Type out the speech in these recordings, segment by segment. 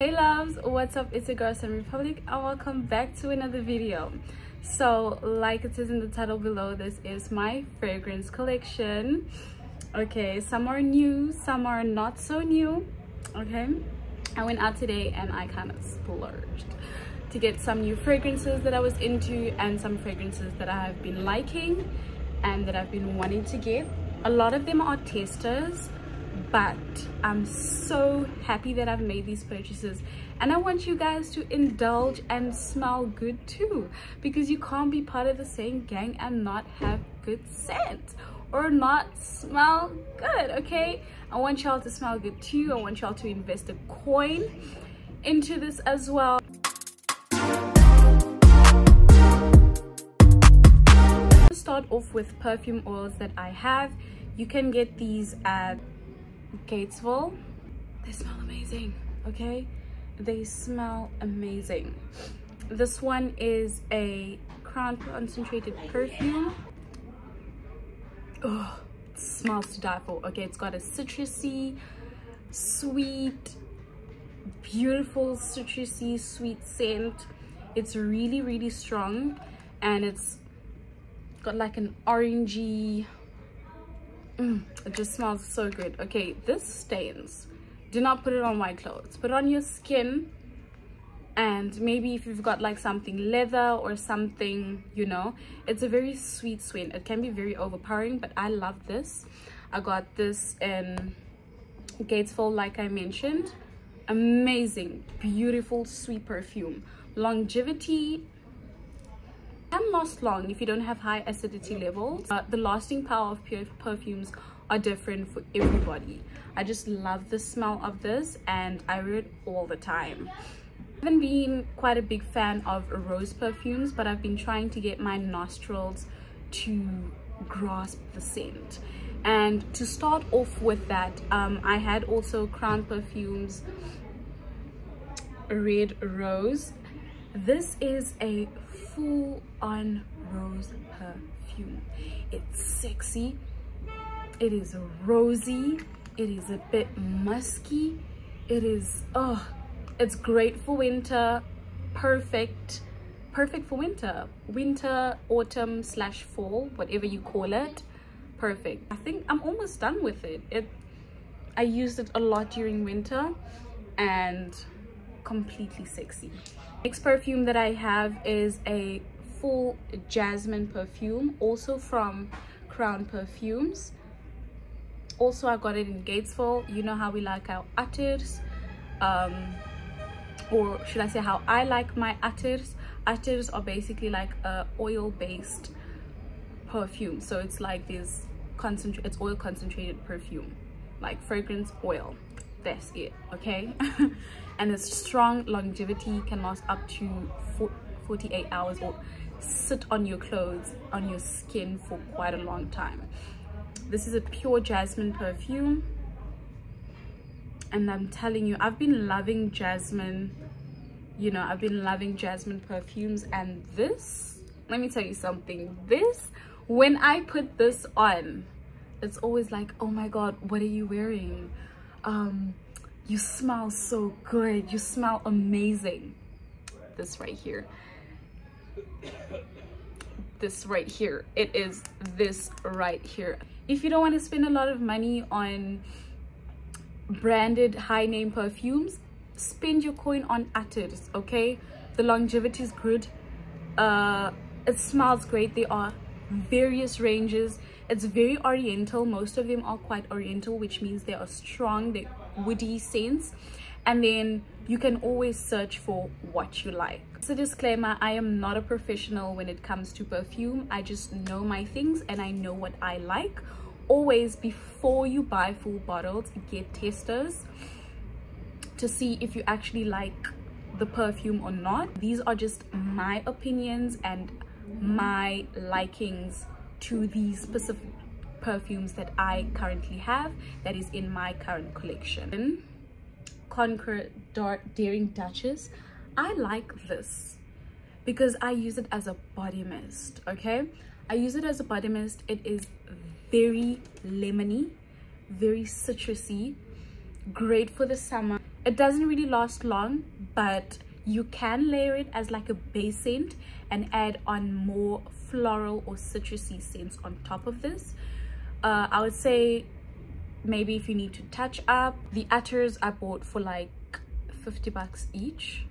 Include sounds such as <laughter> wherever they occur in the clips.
hey loves what's up? It's your girl Saint Republic and welcome back to another video. So like it says in the title below this is my fragrance collection. Okay some are new some are not so new. Okay i went out today and i kind of splurged to get some new fragrances that i was into and some fragrances that i have been liking and that i've been wanting to get. A lot of them are testers but i'm so happy that i've made these purchases. And i want you guys to indulge and smell good too. Because you can't be part of the same gang and not have good scent. Or not smell good okay? I want y'all to smell good too. I want y'all to invest a coin into this as well. To start off with perfume oils that i have you can get these at Gatesville. They smell amazing, okay? They smell amazing. This one is a Crown Concentrated Perfume. Oh, smells to die for. Okay, it's got a citrusy, sweet, beautiful citrusy, sweet scent. It's really, really strong and it's got like an orangey Mm, it just smells so good. Okay, this stains. Do not put it on white clothes. Put it on your skin and maybe if you've got like something leather or something, you know, it's a very sweet sweet. It can be very overpowering, but I love this. I got this in Gatesville, like I mentioned. Amazing, beautiful, sweet perfume. Longevity can last long if you don't have high acidity levels. Uh, the lasting power of pure perfumes are different for everybody. I just love the smell of this and i wear it all the time. I haven't been quite a big fan of rose perfumes but i've been trying to get my nostrils to grasp the scent. And to start off with that um, i had also crown perfumes red rose. This is a full-on rose perfume. It's sexy. It is rosy. It is a bit musky. It is oh it's great for winter. Perfect. Perfect for winter. Winter autumn slash fall whatever you call it. Perfect. I think i'm almost done with it. It i used it a lot during winter and completely sexy next perfume that i have is a full jasmine perfume also from crown perfumes. Also i got it in gatesville. You know how we like our attars um or should i say how i like my attars attars are basically like a oil based perfume. So it's like this concentrate it's oil concentrated perfume like fragrance oil. That's it okay <laughs> and it's strong longevity can last up to 48 hours or sit on your clothes on your skin for quite a long time. This is a pure jasmine perfume. And i'm telling you i've been loving jasmine you know i've been loving jasmine perfumes. And this let me tell you something this when i put this on it's always like oh my god what are you wearing? Um you smell so good. You smell amazing. This right here. This right here. It is this right here. If you don't want to spend a lot of money on branded high name perfumes spend your coin on attars okay? The longevity is good. Uh it smells great. There are various ranges. It's very oriental. Most of them are quite oriental which means they are strong. They woody scents and then you can always search for what you like. So disclaimer i am not a professional when it comes to perfume. I just know my things and i know what i like. Always before you buy full bottles get testers to see if you actually like the perfume or not. These are just my opinions and my likings to these specific perfumes that I currently have that is in my current collection. Conquer Dark Daring Duchess. I like this because I use it as a body mist, okay? I use it as a body mist. It is very lemony, very citrusy, great for the summer. it doesn't really last long but you can layer it as like a base scent and add on more floral or citrusy scents on top of this uh, i would say maybe if you need to touch up the attars i bought for like 50 bucks each.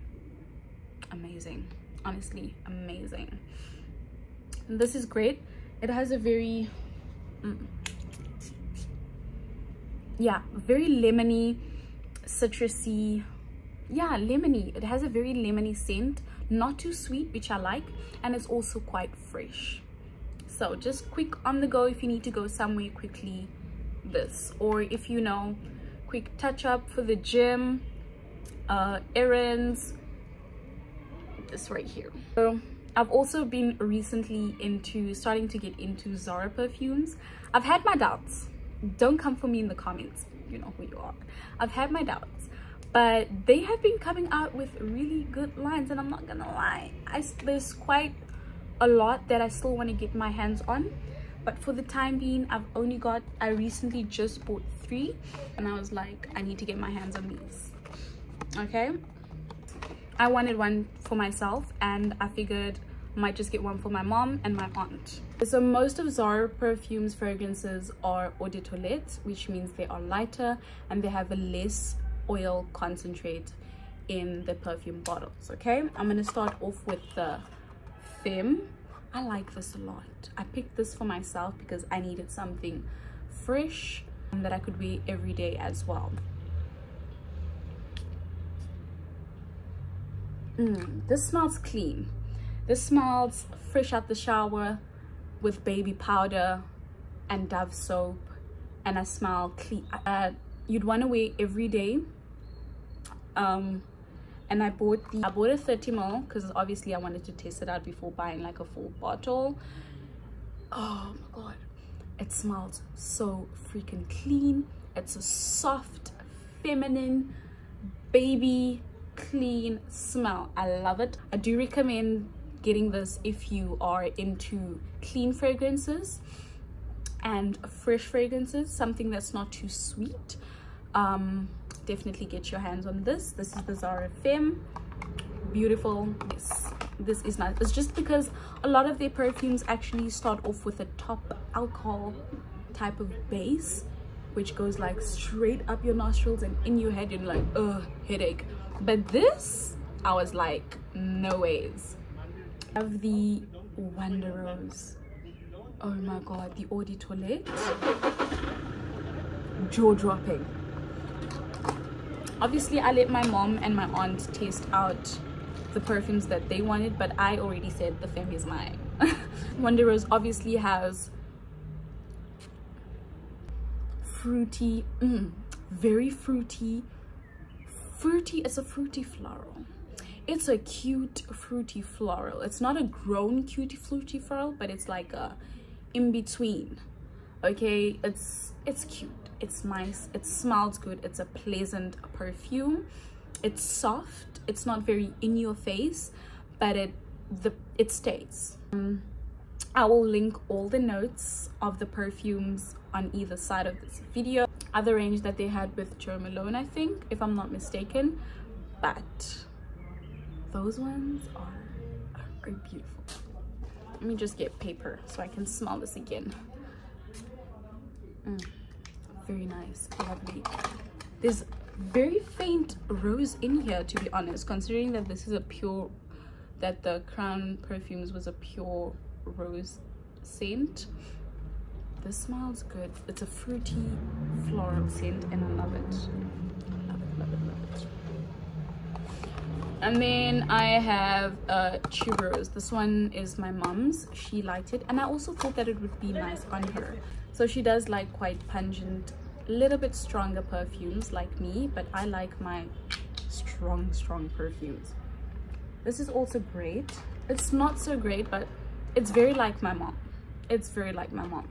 Amazing. Honestly amazing. And this is great. It has a very mm, yeah very lemony citrusy yeah lemony. It has a very lemony scent. Not too sweet which i like and it's also quite fresh so just quick on the go if you need to go somewhere quickly this. Or if you know quick touch up for the gym uh errands this right here. So i've also been recently into starting to get into zara perfumes. I've had my doubts. Don't come for me in the comments. You know who you are. I've had my doubts. But they have been coming out with really good lines and i'm not gonna lie. I there's quite a lot that i still want to get my hands on but for the time being i've only got i recently just bought three and i was like i need to get my hands on these okay? I wanted one for myself and i figured I might just get one for my mom and my aunt. So most of zara perfumes fragrances are eau de toilette which means they are lighter and they have a less oil concentrate in the perfume bottles okay? I'm to start off with the femme i like this a lot. I picked this for myself because i needed something fresh and that i could wear every day as well. Mm, this smells clean. This smells fresh out the shower with baby powder and dove soap and i smell clean uh, you'd want to wear every day. Um and i bought the i bought a 30 ml because obviously i wanted to test it out before buying like a full bottle. Oh my god. It smells so freaking clean. It's a soft feminine baby clean smell. I love it. I do recommend getting this if you are into clean fragrances and fresh fragrances something that's not too sweet. Um definitely get your hands on this. This is the zara femme beautiful. This this is nice. It's just because a lot of their perfumes actually start off with a top alcohol type of base which goes like straight up your nostrils and in your head you're like uh headache. But this i was like no ways. I have the wonder rose. Oh my god the eau de toilette. Jaw dropping obviously i let my mom and my aunt taste out the perfumes that they wanted but i already said the femme is mine. <laughs> Wonder rose obviously has fruity mm, very fruity fruity it's a fruity floral. It's a cute fruity floral. It's not a grown cute fruity floral but it's like a in between okay? It's it's cute it's nice it smells good it's a pleasant perfume. It's soft it's not very in your face but it the it stays. Um, i will link all the notes of the perfumes on either side of this video. Other range that they had with Jo Malone i think if i'm not mistaken but those ones are, are beautiful. Let me just get paper so i can smell this again. Mm very nice lovely there's very faint rose in here to be honest considering that this is a pure that the crown perfumes was a pure rose scent. This smells good. It's a fruity floral scent and i love it. Love it love it love it. And then i have a tuberose. This one is my mom's. She liked it. And i also thought that it would be nice on her so she does like quite pungent little bit stronger perfumes like me but i like my strong strong perfumes. This is also great. It's not so great but it's very like my mom. It's very like my mom.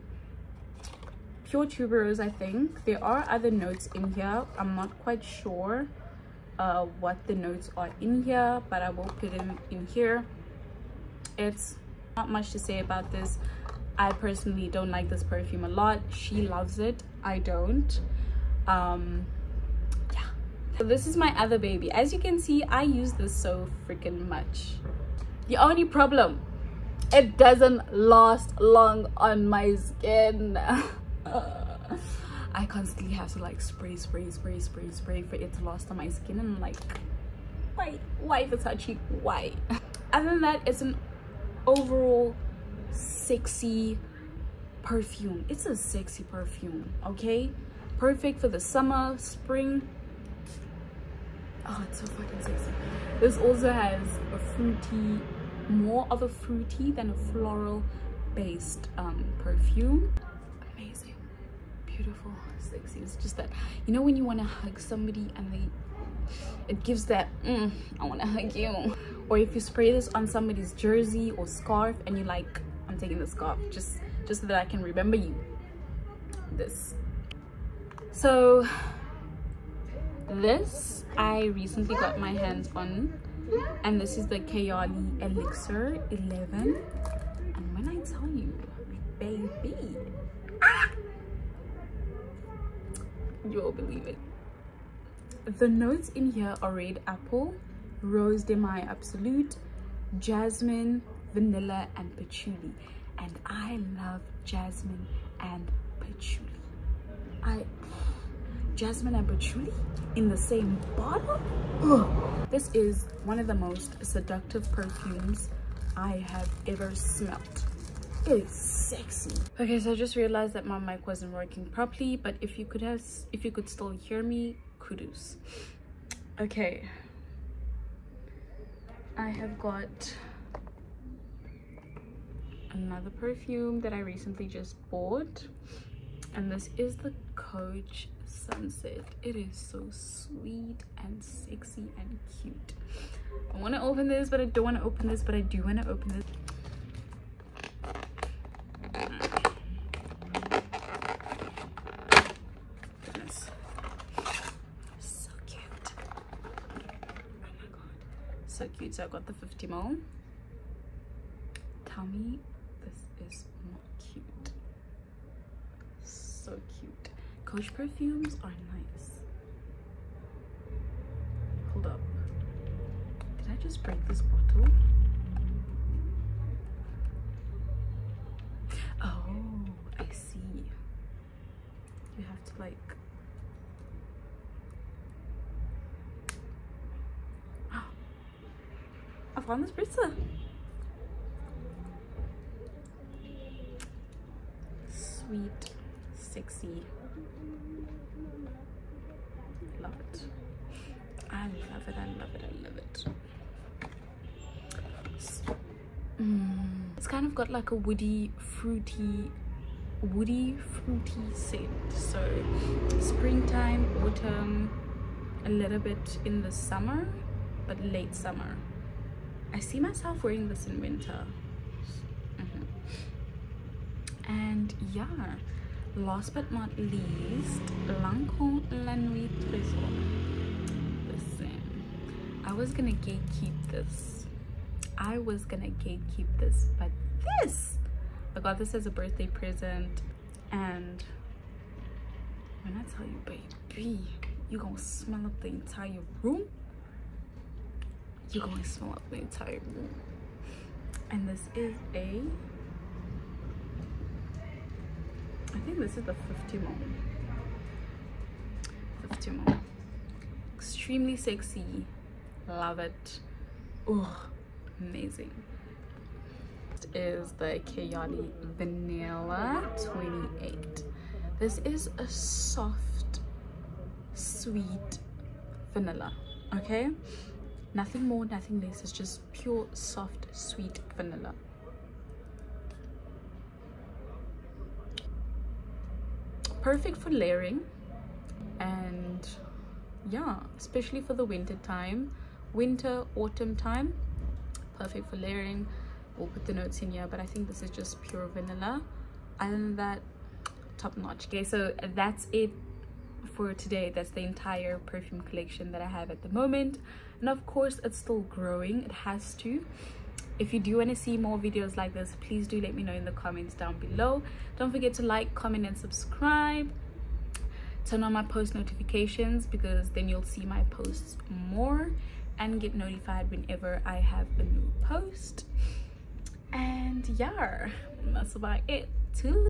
Pure tuberose i think. There are other notes in here. I'm not quite sure uh, what the notes are in here but i will put them in here. It's not much to say about this I personally don't like this perfume a lot. She loves it. I don't. Um, yeah, So this is my other baby. As you can see, I use this so freaking much. The only problem, it doesn't last long on my skin. <laughs> I constantly have to like spray, spray, spray, spray, spray for it to last on my skin. And I'm like, why, why Versace, why? Other than that, it's an overall sexy perfume. It's a sexy perfume, okay? Perfect for the summer, spring. Oh, it's so fucking sexy. This also has a fruity, more of a fruity than a floral based um, perfume. Amazing, beautiful, sexy. It's just that, you know when you want to hug somebody and they, it gives that, mm, I want to hug you. Or if you spray this on somebody's jersey or scarf and you like, I'm taking the scarf just, just so that I can remember you. This. So this i recently got my hands on and this is the Kayali elixir 11 and when i tell you baby. Ah, you will believe it. The notes in here are red apple rose de mai absolute jasmine vanilla and patchouli and i love jasmine and patchouli I jasmine and patchouli in the same bottle. Ugh. This is one of the most seductive perfumes I have ever smelled. It's sexy. Okay, so I just realized that my mic wasn't working properly, but if you could have, if you could still hear me, kudos. Okay. I have got another perfume that I recently just bought. And this is the coach sunset. It is so sweet and sexy and cute. I want to open this but i don't want to open this but i do want to open this. Goodness. so cute. Oh so cute. So i got the 50 ml tell me is not cute so cute. Coach perfumes are nice. Hold up. Did I just break this bottle? Oh, I see. You have to like <gasps> I found this spritzer. Sweet sexy. Love it. I love it, I love it, I love it. Mm. It's kind of got like a woody, fruity, woody, fruity scent. So springtime, autumn, a little bit in the summer, but late summer. I see myself wearing this in winter. And yeah, last but not least Lancome La Nuit Trésor listen I was gonna gatekeep this. I was gonna gatekeep this but this! I got this as a birthday present and when I tell you baby you gonna smell up the entire room. You're gonna smell up the entire room. And this is a I think this is the 50 ml. 50 ml. Extremely sexy. Love it. Oh, amazing. This is the Kayali Vanilla 28. This is a soft, sweet vanilla, okay? Nothing more, nothing less. It's just pure, soft, sweet vanilla. Perfect for layering and yeah especially for the winter time. Winter autumn time perfect for layering. We'll put the notes in here but i think this is just pure vanilla. Other than that top notch okay so that's it for today. That's the entire perfume collection that i have at the moment. And of course it's still growing. It has to if you do want to see more videos like this please do let me know in the comments down below. Don't forget to like comment and subscribe. Turn on my post notifications because then you'll see my posts more and get notified whenever I have a new post. And yeah that's about it. Toodaloo.